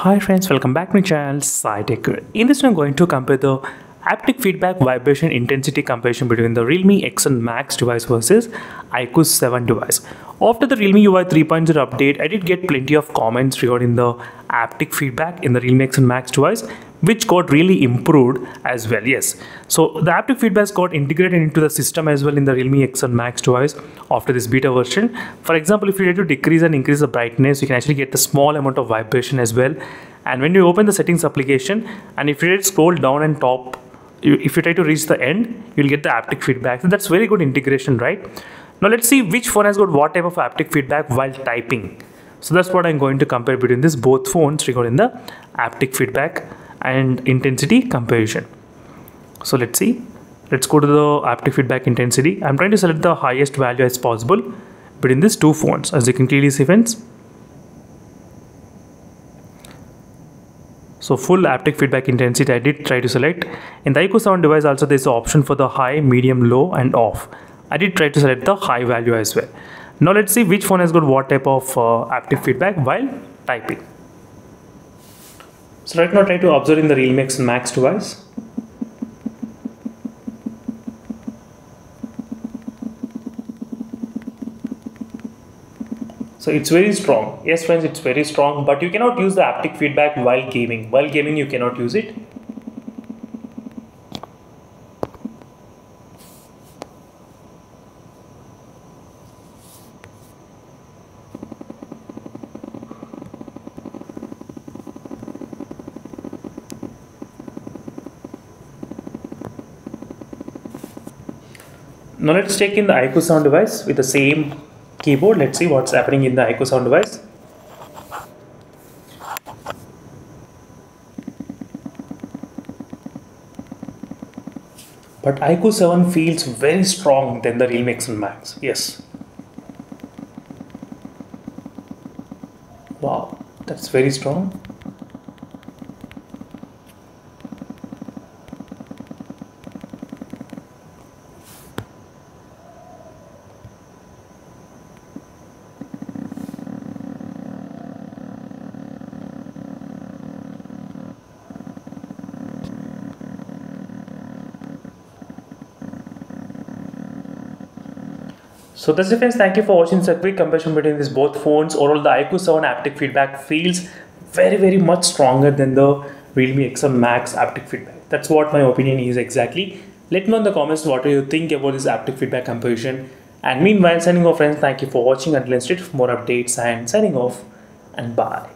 Hi friends, welcome back to my channel Sai Tech. In this one, I'm going to compare the haptic feedback vibration intensity comparison between the Realme X7 Max device versus iQOO 7 device. After the Realme UI 3.0 update, I did get plenty of comments regarding the haptic feedback in the Realme X7 Max device, which got really improved as well. Yes, so the haptic feedback got integrated into the system as well in the Realme X7 Max device after this beta version. For example, if you try to decrease and increase the brightness, you can actually get the small amount of vibration as well. And when you open the settings application, and if you scroll down and top if you try to reach the end, you'll get the haptic feedback. So that's very good integration, right? Now let's see which phone has got what type of haptic feedback while typing. So that's what I'm going to compare between these both phones regarding the haptic feedback and intensity comparison. So let's see. Let's go to the haptic feedback intensity. I'm trying to select the highest value as possible between these two phones. As you can clearly see, friends, So full haptic feedback intensity I did try to select. In the iQOO 7 device also there is an option for the high, medium, low and off. I did try to select the high value as well. Now let's see which phone has got what type of uh, feedback while typing. So right now try to observe in the Realme X Max device. So it's very strong. Yes, friends, it's very strong, but you cannot use the haptic feedback while gaming. While gaming, you cannot use it. Now let's take in the iQOO 7 device with the same keyboard. Let's see what's happening in the iQOO 7 device. But iQOO 7 feels very strong than the Realme X7 Max. Yes. Wow, that's very strong. So that's the friends. Thank you for watching this quick comparison between these both phones. Overall, the iQOO 7 haptic feedback feels very, very much stronger than the Realme X7 Max haptic feedback. That's what my opinion is exactly. Let me know in the comments what do you think about this haptic feedback comparison. And meanwhile, signing off friends, thank you for watching until next for more updates and signing off and bye.